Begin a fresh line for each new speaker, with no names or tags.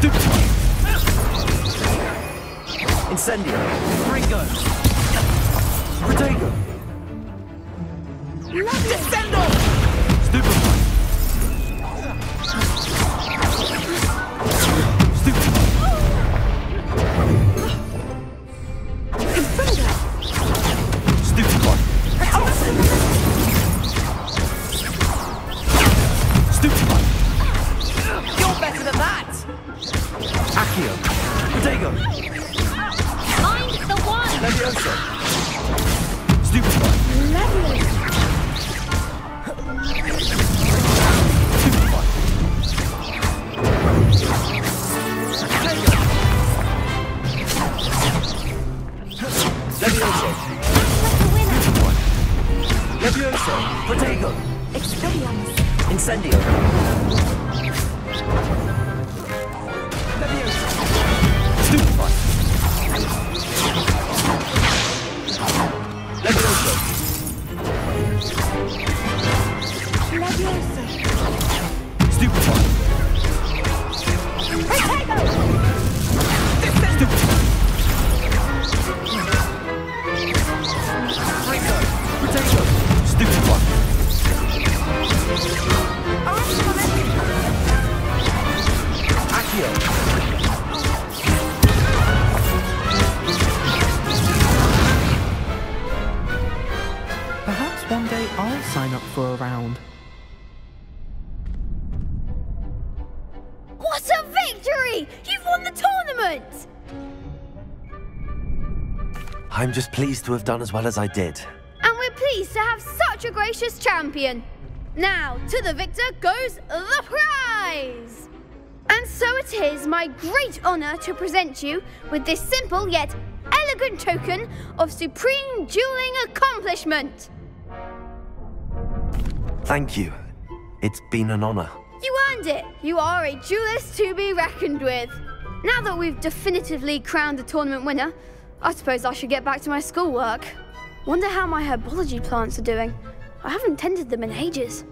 Stupid one. Incendio. Ringo. Protego.
Descendo!
Stupid one. Accio. Protego.
Find the one!
Levioso. Stupid one. Stupid one. Levioso. Stupid one. Levioso. Protego.
Expelliarmus.
Incendio.
Perhaps one day I'll sign up for a round.
Victory! You've won the tournament!
I'm just pleased to have done as well as I did.
And we're pleased to have such a gracious champion. Now, to the victor goes the prize! And so it is my great honour to present you with this simple yet elegant token of supreme dueling accomplishment.
Thank you. It's been an honor.
It. You are a duelist to be reckoned with. Now that we've definitively crowned the tournament winner, I suppose I should get back to my schoolwork. Wonder how my herbology plants are doing. I haven't tended them in ages.